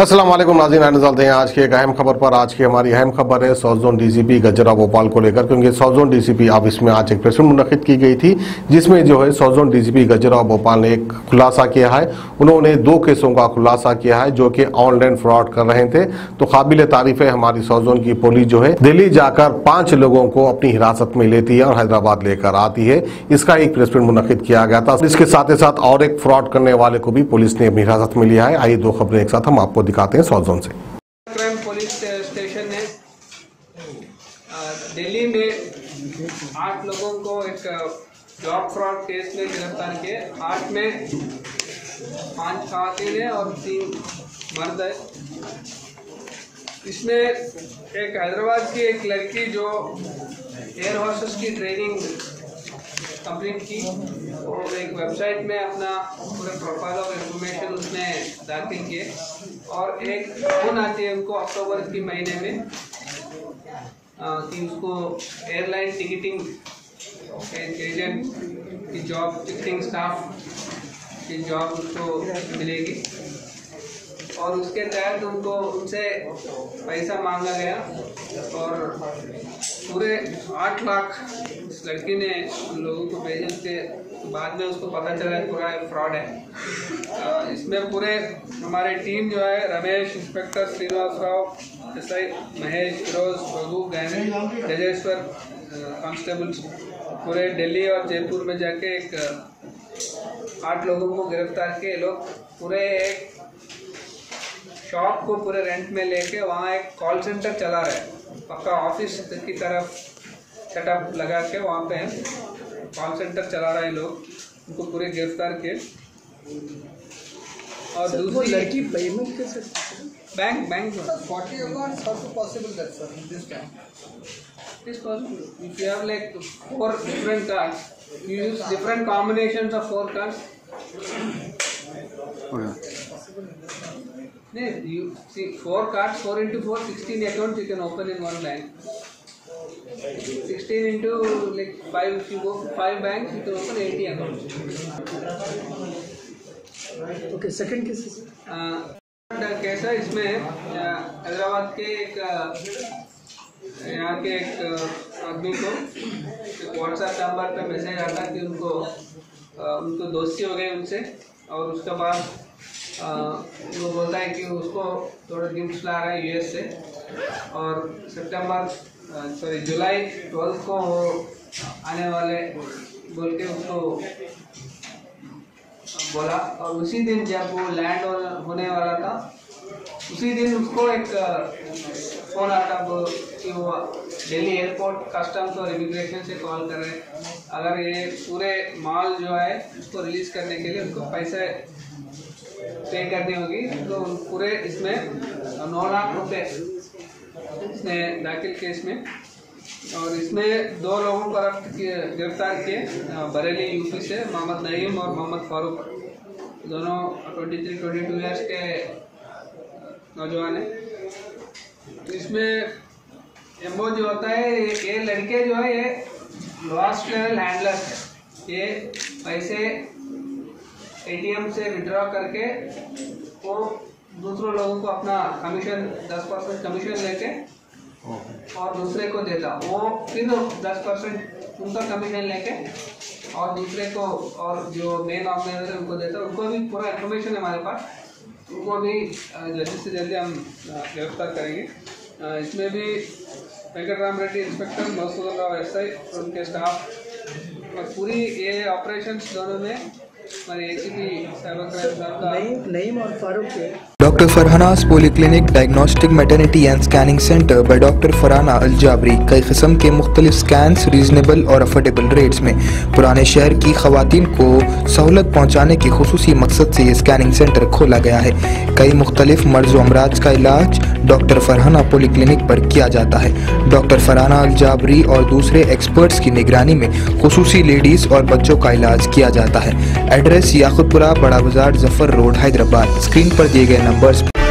असलम नाजीन आने चलते हैं आज की एक अहम खबर पर। आज की हमारी अहम खबर है south zone DCP Gajra Bhopal को लेकर, क्योंकि साउथ जोन डीसीपी ऑफ़िस में आज एक प्रेस मुनद की गई थी, जिसमें जो है south zone DCP Gajra Bhopal ने एक खुलासा किया है। उन्होंने दो केसों का खुलासा किया है, जो कि ऑनलाइन फ्रॉड कर रहे थे। तो काबिल तारीफ़ है हमारी साउथ जोन की पुलिस जो है, दिल्ली जाकर पाँच लोगों को अपनी हिरासत में लेती है और हैदराबाद लेकर आती है। इसका एक प्रेस मुनद किया गया था। इसके साथ ही साथ और एक फ्रॉड करने वाले को भी पुलिस ने अपनी हिरासत में लिया है। आइए दो खबरें एक साथ हम आपको दिखाते हैं साउथ जोन से। पुलिस स्टेशन ने दिल्ली में आठ लोगों को एक जॉब फ्रॉड केस में गिरफ़्तार किए आठ में पाँच खातन है और तीन मर्द है। इसमें एक हैदराबाद की एक लड़की जो एयर हॉस्टेस की ट्रेनिंग कंप्लीट की और एक वेबसाइट में अपना पूरा प्रोफ़ाइल ऑफ़ इंफॉर्मेशन उसने दाखिल किए। और एक फ़ोन आती है उनको अक्टूबर के महीने में। अ, कि उसको एयरलाइन टिकटिंग एजेंट की जॉब टिकटिंग स्टाफ की जॉब उसको मिलेगी। और उसके तहत उनको उनसे पैसा मांगा गया और पूरे आठ लाख इस लड़की ने उन लोगों को भेजे उसके बाद में उसको पता चला है पूरा फ्रॉड है। इसमें पूरे हमारे टीम जो है, Ramesh inspector Srinivas Rao S I Mahesh, Feroz Raghu गहने जजेश्वर कांस्टेबल्स पूरे दिल्ली और जयपुर में जाके एक आठ लोगों को गिरफ़्तार किए। लोग पूरे एक शॉप को पूरे रेंट में लेके वहाँ एक कॉल सेंटर चला रहे हैं। आपका ऑफ़िस की तरफ़ सेटअप लगा के वहाँ पे कॉल सेंटर चला रहे लोग उनको पूरे गिरफ़्तार के और दूसरी लड़की पेमेंट कैसे bank bank possible this possible if you have like four different card you use different combination of four card No, you see four cards, four into four, 16 accounts you can open in one bank. 16 into like five, if you go five banks, you can open 80 accounts. okay second case is case है इसमें अ, हैदराबाद के एक अ, यहाँ के एक अ, आदमी को एक व्हाट्सएप नंबर पे मैसेज आता कि उनको अ, उनको दोस्ती हो गई उनसे और उसके बाद अ, वो बोलता है कि उसको थोड़े गिफ्ट ला रहा है यूएस से। और सितंबर सॉरी जुलाई ट्वेल्थ को वो आने वाले बोल के उसको बोला। और उसी दिन जब वो लैंड होने वाला था, उसी दिन उसको एक फ़ोन आता वो कि वो दिल्ली एयरपोर्ट कस्टम्स और इमिग्रेशन से कॉल कर रहे। हैं अगर ये पूरे माल जो है उसको रिलीज़ करने के लिए उसको पैसे पे करनी होगी। तो पूरे इसमें नौ लाख रुपए इसने दाखिल किए इसमें। और इसमें दो लोगों को रफ्त गिरफ़्तार किए बरेली यूपी से मोहम्मद नईम और मोहम्मद फारूक। दोनों twenty three twenty two years के नौजवान हैं। तो इसमें एम्बो जो होता है, ये लड़के जो है, ये लास्ट लेवल हैंडलर्स है। ये पैसे एटीएम से विड्रॉ करके वो दूसरों लोगों को अपना कमीशन 10 परसेंट कमीशन लेके और दूसरे को देता। वो फिर दस परसेंट उनका कमीशन लेके और दूसरे को और जो मेन ऑर्गेनाइजर उनको देता। उनको भी पूरा इन्फॉर्मेशन है हमारे पास। उनको भी जल्दी से जल्दी हम गिरफ़्तार करेंगे। इसमें भी Venkat Ram Reddy inspector Masood Rao S I उनके स्टाफ और पूरी ये ऑपरेशन दोनों में नईम और फारूक के doctor Farhana's polyclinic diagnostic maternity and scanning centre by doctor Farhana Al Jabri कई किस्म के मुख्तलिफ़ स्कैन्स रीजनेबल और अफोर्डेबल रेट्स में। पुराने शहर की खवतिन को सहूलत पहुँचाने के खसूस मकसद से ये स्कैनिंग सेंटर खोला गया है। कई मुख्तलिफ़ मर्ज अमराज का इलाज डॉक्टर फरहाना पोलीक्लिनिक पर किया जाता है। डॉक्टर फरहाना अल जाबरी और दूसरे एक्सपर्ट्स की निगरानी में खसूस लेडीज़ और बच्चों का इलाज किया जाता है। एड्रेस याकुतपुरा बड़ा बाज़ार ज़फ़र रोड, हैदराबाद। स्क्रीन पर दिए गए buzz.